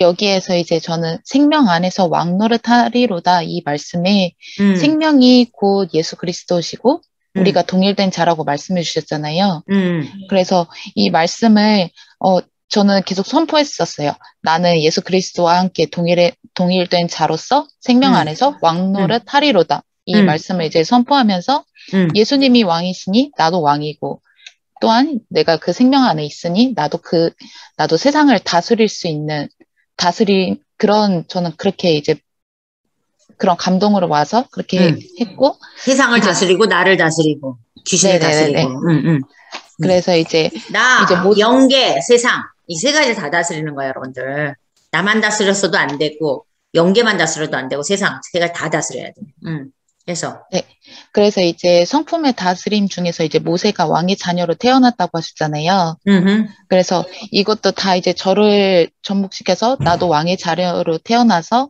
여기에서 이제 저는 생명 안에서 왕노릇하리로다 이 말씀에 음, 생명이 곧 예수 그리스도시고 음, 우리가 동일된 자라고 말씀해 주셨잖아요. 음, 그래서 이 말씀을 어 저는 계속 선포했었어요. 나는 예수 그리스도와 함께 동일해 동일된 자로서 생명 음, 안에서 왕노릇 하리로다. 이 음, 말씀을 이제 선포하면서 음, 예수님이 왕이시니 나도 왕이고 또한 내가 그 생명 안에 있으니 나도 그 나도 세상을 다스릴 수 있는 다스린 그런 저는 그렇게 이제 그런 감동으로 와서 그렇게 음. 했고 세상을 이제 다스리고 나를 다스리고 귀신을 네네네네. 다스리고 음, 음. 그래서 이제 나 이제 모- 영계 세상 이 세 가지 다 다스리는 거야 여러분들 나만 다스렸어도 안 되고 영계만 다스려도 안 되고 세상 세 가지 다 다스려야 돼 음. 그래서 그래서 이제 성품의 다스림 중에서 이제 모세가 왕의 자녀로 태어났다고 하셨잖아요. 음, 그래서 이것도 다 이제 저를 접목시켜서 나도 왕의 자녀로 태어나서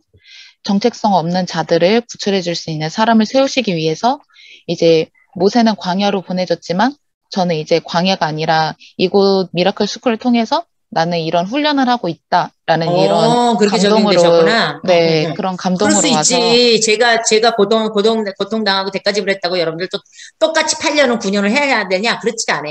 정체성 없는 자들을 구출해 줄 수 있는 사람을 세우시기 위해서 이제 모세는 광야로 보내졌지만 저는 이제 광야가 아니라 이곳 미라클 스쿨을 통해서 나는 이런 훈련을 하고 있다라는 이런 어, 그렇게 감동으로. 네 어, 어, 어. 그런 그럴 감동으로 수 와서 있지. 제가, 제가 고동, 고동, 고통 당하고 대가집을 했다고 여러분들 또 똑같이 8년은 9년을 해야 되냐? 그렇지 않아.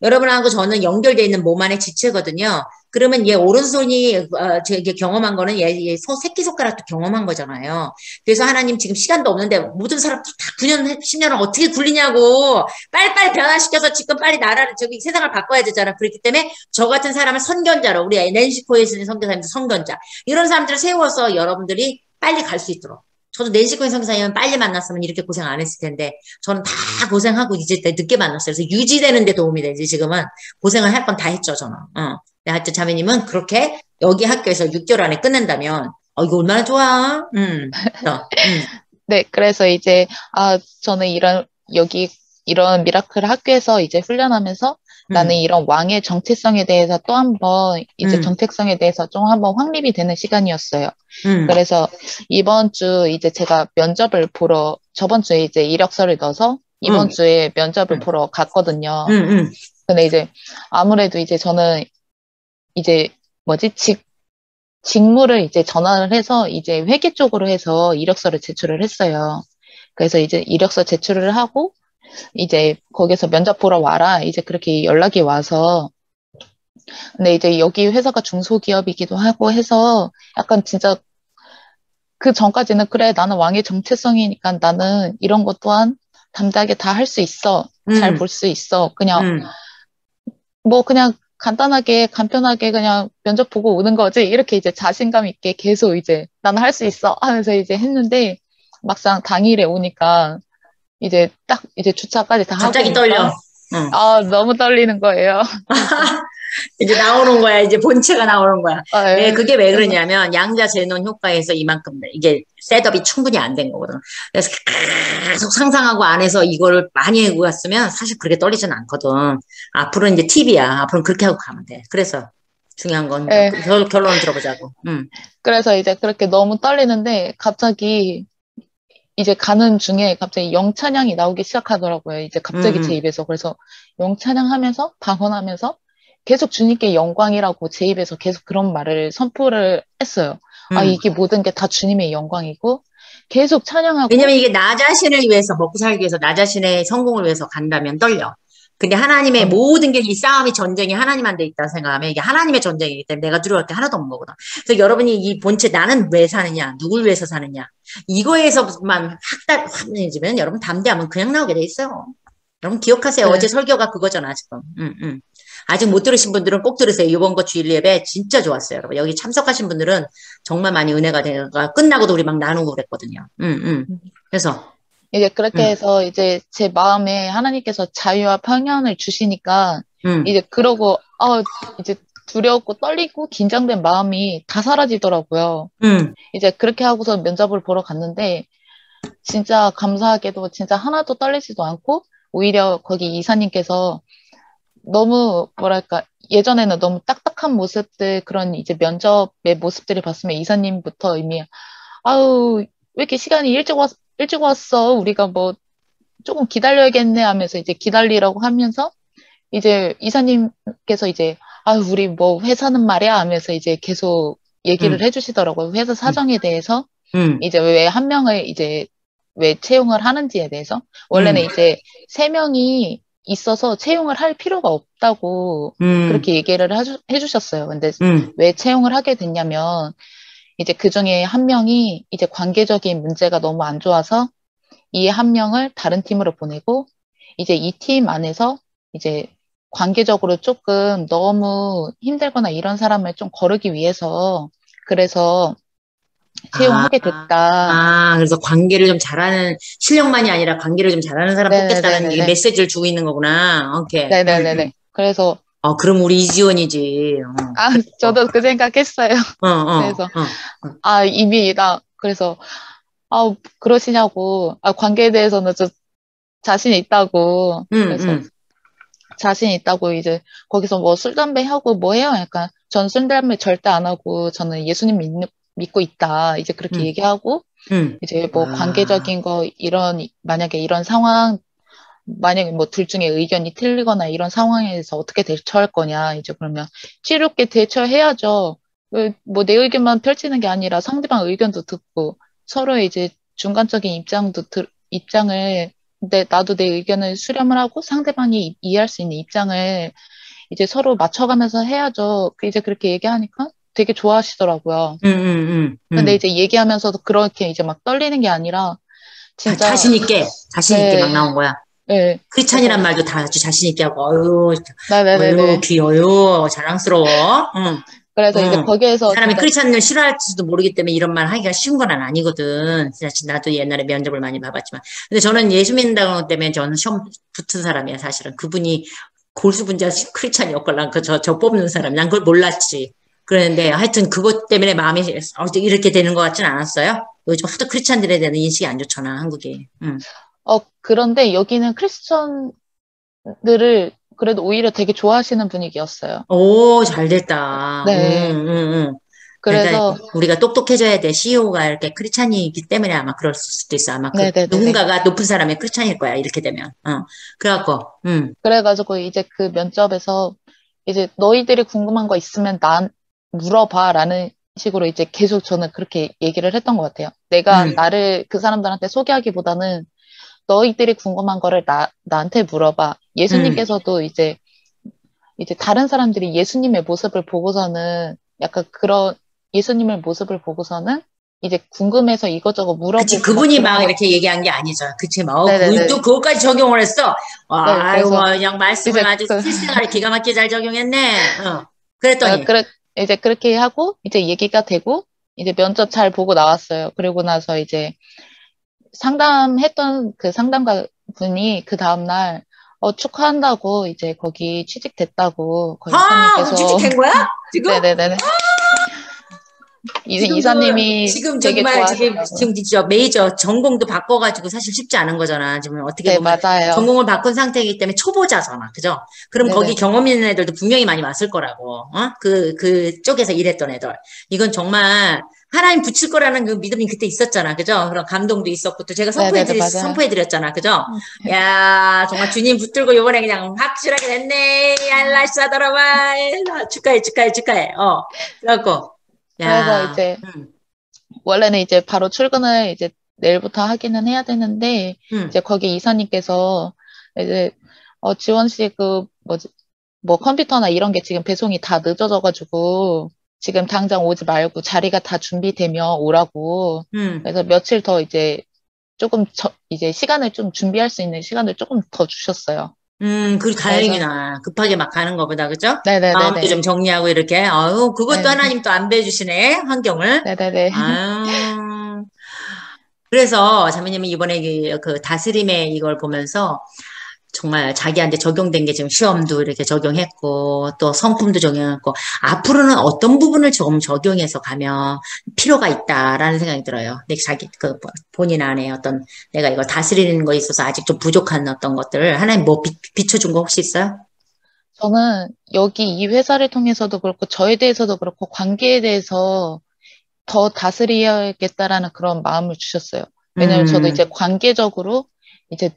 여러분하고 저는 연결되어 있는 몸 안에 지체거든요. 그러면 얘 오른손이, 어, 저게 경험한 거는 얘, 얘 손, 새끼손가락도 경험한 거잖아요. 그래서 하나님 지금 시간도 없는데 모든 사람들 다 9년, 10년을 어떻게 굴리냐고. 빨리빨리 변화시켜서 지금 빨리 나라를, 저기 세상을 바꿔야 되잖아. 그렇기 때문에 저 같은 사람을 선견자로, 우리 낸시 코에 있는 선교사님도 선견자. 이런 사람들을 세워서 여러분들이 빨리 갈 수 있도록. 저도 낸시코인 선교사님은 빨리 만났으면 이렇게 고생 안 했을 텐데, 저는 다 고생하고 이제 늦게 만났어요. 그래서 유지되는 데 도움이 되지, 지금은. 고생을 할 건 다 했죠, 저는. 어. 근데 하여튼 자매님은 그렇게 여기 학교에서 6개월 안에 끝낸다면, 어, 이거 얼마나 좋아. 음. 어, 음. 네, 그래서 이제, 아, 저는 이런, 여기, 이런 미라클 학교에서 이제 훈련하면서 나는 음. 이런 왕의 정체성에 대해서 또 한 번, 이제 음. 정체성에 대해서 좀 한번 확립이 되는 시간이었어요. 음. 그래서 이번 주 이제 제가 면접을 보러, 저번 주에 이제 이력서를 넣어서 이번 음. 주에 면접을 음. 보러 갔거든요. 음, 음. 근데 이제 아무래도 이제 저는 이제 뭐지, 직, 직무를 이제 전환을 해서 이제 회계 쪽으로 해서 이력서를 제출을 했어요. 그래서 이제 이력서 제출을 하고 이제 거기서 면접 보러 와라. 이제 그렇게 연락이 와서 근데 이제 여기 회사가 중소기업이기도 하고 해서 약간 진짜 그 전까지는 그래 나는 왕의 정체성이니까 나는 이런 것 또한 담대하게 다 할 수 있어. 잘 음. 볼수 있어. 그냥 음. 뭐 그냥 간단하게 간편하게 그냥 면접 보고 오는 거지 이렇게 이제 자신감 있게 계속 이제 나는 할 수 있어 하면서 이제 했는데 막상 당일에 오니까 이제 딱 이제 주차까지 다 하고 갑자기 오니까 떨려. 응. 아 너무 떨리는 거예요. 이제 나오는 거야. 이제 본체가 나오는 거야. 아, 네, 예. 그게 왜 그러냐면 양자 재논 효과에서 이만큼 이게 셋업이 충분히 안 된 거거든. 그래서 계속 상상하고 안에서 이거를 많이 하고 갔으면 사실 그렇게 떨리진 않거든. 앞으로는 이제 팁이야. 앞으로는 그렇게 하고 가면 돼. 그래서 중요한 건 네. 결, 결론을 들어보자고. 음. 그래서 이제 그렇게 너무 떨리는데 갑자기 이제 가는 중에 갑자기 영찬양이 나오기 시작하더라고요. 이제 갑자기 음, 제 음. 입에서 그래서 영찬양 하면서 방언하면서 계속 주님께 영광이라고 제 입에서 계속 그런 말을 선포를 했어요. 아, 음. 이게 모든 게 다 주님의 영광이고 계속 찬양하고 왜냐면 이게 나 자신을 위해서 먹고 살기 위해서 나 자신의 성공을 위해서 간다면 떨려. 근데 하나님의 음. 모든 게 이 싸움이 전쟁이 하나님한테 있다 생각하면 이게 하나님의 전쟁이기 때문에 내가 두려울 게 하나도 없는 거거든. 그래서 여러분이 이 본체 나는 왜 사느냐, 누굴 위해서 사느냐 이거에서만 확답 확해지면 여러분 담대하면 그냥 나오게 돼 있어요. 여러분 기억하세요. 네. 어제 설교가 그거잖아 지금. 음, 음. 아직 못 들으신 분들은 꼭 들으세요. 이번 거 주일 예배 진짜 좋았어요, 여러분. 여기 참석하신 분들은 정말 많이 은혜가 되가 끝나고도 우리 막 나누고 그랬거든요. 음, 음. 그래서 이제 그렇게 음. 해서 이제 제 마음에 하나님께서 자유와 평안을 주시니까 음, 이제 그러고 아 이제 두렵고 떨리고 긴장된 마음이 다 사라지더라고요. 음, 이제 그렇게 하고서 면접을 보러 갔는데 진짜 감사하게도 진짜 하나도 떨리지도 않고 오히려 거기 이사님께서 너무 뭐랄까 예전에는 너무 딱딱한 모습들 그런 이제 면접의 모습들을 봤으면 이사님부터 이미 아우 왜 이렇게 시간이 일찍 왔 일찍 왔어 우리가 뭐 조금 기다려야겠네 하면서 이제 기다리라고 하면서 이제 이사님께서 이제 아 우리 뭐 회사는 말이야 하면서 이제 계속 얘기를 음. 해주시더라고요. 회사 사정에 대해서 음, 이제 왜 한 명을 이제 왜 채용을 하는지에 대해서 원래는 음. 이제 세 명이 있어서 채용을 할 필요가 없다고 음, 그렇게 얘기를 해주, 해주셨어요. 근데 음, 왜 채용을 하게 됐냐면 이제 그 중에 한 명이 이제 관계적인 문제가 너무 안 좋아서 이 한 명을 다른 팀으로 보내고 이제 이 팀 안에서 이제 관계적으로 조금 너무 힘들거나 이런 사람을 좀 거르기 위해서 그래서 채용하게 됐다. 아, 그래서 관계를 좀 잘하는, 실력만이 아니라 관계를 좀 잘하는 사람 뽑겠다는 네네네네. 이 메시지를 주고 있는 거구나. 오케이. 음, 네네네네. 그래서 어, 그럼 우리 이지원이지. 어, 아 저도 그 생각했어요. 어, 어, 그래서 어. 아 이미 나 그래서 아 그러시냐고 아 관계에 대해서는 좀 자신 있다고 음, 그래서 음, 자신 있다고 이제 거기서 뭐 술 담배 하고 뭐 해요? 약간 전 술 담배 절대 안 하고 저는 예수님 믿, 믿고 있다 이제 그렇게 음. 얘기하고 음. 이제 뭐 아. 관계적인 거 이런 만약에 이런 상황 만약에 뭐 둘 중에 의견이 틀리거나 이런 상황에서 어떻게 대처할 거냐 이제 그러면 지혜롭게 대처해야죠. 뭐 내 의견만 펼치는 게 아니라 상대방 의견도 듣고 서로 이제 중간적인 입장도 들, 입장을 내 나도 내 의견을 수렴을 하고 상대방이 이- 이해할 수 있는 입장을 이제 서로 맞춰가면서 해야죠. 그 이제 그렇게 얘기하니까 되게 좋아하시더라고요. 음, 음, 음, 음. 근데 이제 얘기하면서도 그렇게 이제 막 떨리는 게 아니라 진짜 자신 있게, 자신 있게 네. 막 나온 거야. 네, 크리스찬이란 말도 다 아주 자신 있게 하고, 어유. 어유, 귀여요, 자랑스러워. 응. 그래서 이제 응. 거기에서 사람이 진짜 크리스찬을 싫어할지도 모르기 때문에 이런 말 하기가 쉬운 건 아니거든. 진짜 나도 옛날에 면접을 많이 봐봤지만. 근데 저는 예수 믿는다고 때문에 저는 시험 붙은 사람이야, 사실은. 그분이 골수 분자 크리스찬이었걸. 난 그, 저, 저 뽑는 사람. 난 그걸 몰랐지. 그랬는데 하여튼 그것 때문에 마음이 어, 이렇게 되는 것 같진 않았어요. 요즘 하도 크리스찬들에 대한 인식이 안 좋잖아, 한국이. 응. 어 그런데 여기는 크리스천들을 그래도 오히려 되게 좋아하시는 분위기였어요. 오, 잘 됐다. 네. 응, 응, 응. 그래서 그러니까 우리가 똑똑해져야 돼. CEO가 이렇게 크리스찬이기 때문에 아마 그럴 수도 있어. 아마 그. 누군가가 높은 사람이 크리스찬일 거야. 이렇게 되면. 어. 그래갖고, 음, 그래가지고 이제 그 면접에서 이제 너희들이 궁금한 거 있으면 난 물어봐라는 식으로 이제 계속 저는 그렇게 얘기를 했던 것 같아요. 내가 음. 나를 그 사람들한테 소개하기보다는 너희들이 궁금한 거를 나, 나한테 물어봐. 예수님께서도 이제 이제 다른 사람들이 예수님의 모습을 보고서는 약간 그런 예수님의 모습을 보고서는 이제 궁금해서 이것저것 물어보고 그치. 그분이 막 이렇게 얘기한 게 아니죠. 그치. 뭐, 네네네. 또 그것까지 적용을 했어. 와, 네, 아이고, 그래서 그냥 말씀을 아주 그- 실생활에 기가 막히게 잘 적용했네. 어. 어, 그랬더니, 그래, 이제 그렇게 하고, 이제 얘기가 되고, 이제 면접 잘 보고 나왔어요. 그리고 나서 이제 상담했던 그 상담가 분이 그 다음날, 어, 축하한다고, 이제 거기 취직됐다고, 거기 아, 이사님께서. 취직된 거야? 지금? 네네네. 이사님이 그- 지금 정말 지금. 지금 진짜 메이저 전공도 바꿔가지고 사실 쉽지 않은 거잖아. 지금 어떻게 네, 보면 맞아요. 전공을 바꾼 상태이기 때문에 초보자잖아. 그죠? 그럼 네네. 거기 경험 있는 애들도 분명히 많이 왔을 거라고. 어? 그, 그 쪽에서 일했던 애들. 이건 정말 하나님 붙일 거라는 그 믿음이 그때 있었잖아. 그죠? 그런 감동도 있었고 또 제가 네네네, 선포해드리, 맞아요. 선포해드렸잖아. 그죠? 야, 정말 주님 붙들고 요번에 그냥 확실하게 됐네. 알라샤더라바. 축하해, 축하해, 축하해. 어. 그래갖고. 그래서 야. 이제 음, 원래는 이제 바로 출근을 이제 내일부터 하기는 해야 되는데, 음. 이제 거기 이사님께서 이제 어 지원 씨 그 뭐지 뭐 컴퓨터나 이런 게 지금 배송이 다 늦어져 가지고 지금 당장 오지 말고 자리가 다 준비되면 오라고 음. 그래서 며칠 더 이제 조금 저, 이제 시간을 좀 준비할 수 있는 시간을 조금 더 주셨어요. 음, 그 다행이다. 급하게 막 가는 것보다, 그죠? 네네네네. 마음도 좀 정리하고 이렇게. 아유, 그것도 네. 하나님 또 안 배주시네, 환경을. 네네네. 아유. 그래서 자매님이 이번에 그, 그 다스림의 이걸 보면서 정말 자기한테 적용된 게 지금 시험도 이렇게 적용했고 또 성품도 적용했고 앞으로는 어떤 부분을 좀 적용해서 가면 필요가 있다라는 생각이 들어요. 내 자기 그 본인 안에 어떤 내가 이걸 다스리는 거에 있어서 아직 좀 부족한 어떤 것들을 하나님 뭐 비, 비춰준 거 혹시 있어요? 저는 여기 이 회사를 통해서도 그렇고 저에 대해서도 그렇고 관계에 대해서 더 다스려야겠다라는 그런 마음을 주셨어요. 왜냐면 저도 음. 이제 관계적으로 이제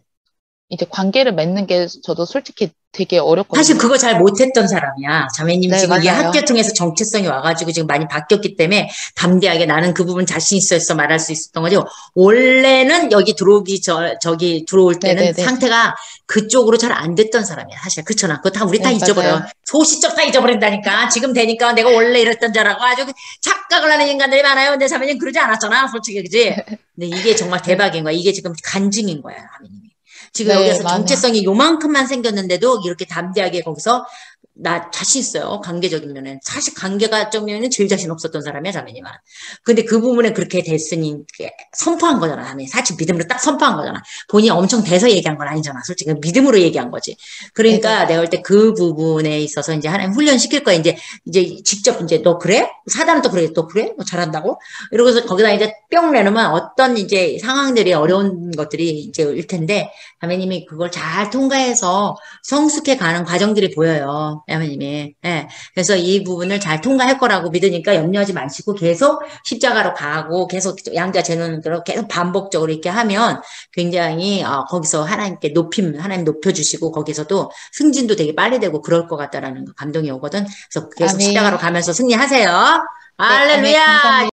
이제 관계를 맺는 게 저도 솔직히 되게 어렵거든요. 사실 그거 잘 못했던 사람이야. 자매님 네, 지금 이 맞아요. 학교 통해서 정체성이 와가지고 지금 많이 바뀌었기 때문에 담대하게 나는 그 부분 자신 있어서 말할 수 있었던 거죠. 원래는 여기 들어오기 저, 저기 들어올 때는 네네네. 상태가 그쪽으로 잘 안 됐던 사람이야. 사실. 그렇잖아. 그거 다 우리 다 네, 잊어버려. 맞아요. 소시적 다 잊어버린다니까. 지금 되니까 내가 원래 이랬던 줄 알고 아주 착각을 하는 인간들이 많아요. 근데 자매님 그러지 않았잖아. 솔직히. 그지? 근데 이게 정말 대박인 거야. 이게 지금 간증인 거야. 자매님이. 지금 네, 여기서. 정체성이 요만큼만 생겼는데도 이렇게 담대하게 거기서 나 자신 있어요. 관계적인 면은. 사실 관계가 점면은 제일 자신 없었던 사람이야, 자매님은. 근데 그 부분에 그렇게 됐으니 선포한 거잖아, 자매. 사실 믿음으로 딱 선포한 거잖아. 본인이 엄청 돼서 얘기한 건 아니잖아. 솔직히 믿음으로 얘기한 거지. 그러니까 내가 볼 때 그 부분에 있어서 이제 하나님 훈련시킬 거야. 이제, 이제 직접 이제 너 그래? 사단은 또 그래? 또 그래? 너 잘한다고? 이러고서 거기다 이제 뿅 내놓으면 어떤 이제 상황들이 어려운 것들이 이제 일 텐데, 자매님이 그걸 잘 통과해서 성숙해 가는 과정들이 보여요. 야매님이. 예. 그래서 이 부분을 잘 통과할 거라고 믿으니까 염려하지 마시고 계속 십자가로 가고 계속 양자 재론으로 계속 반복적으로 이렇게 하면 굉장히 어, 거기서 하나님께 높임, 하나님 높여주시고 거기서도 승진도 되게 빨리 되고 그럴 것 같다라는 감동이 오거든. 그래서 계속 아멘. 십자가로 가면서 승리하세요. 할렐루야! 감사합니다.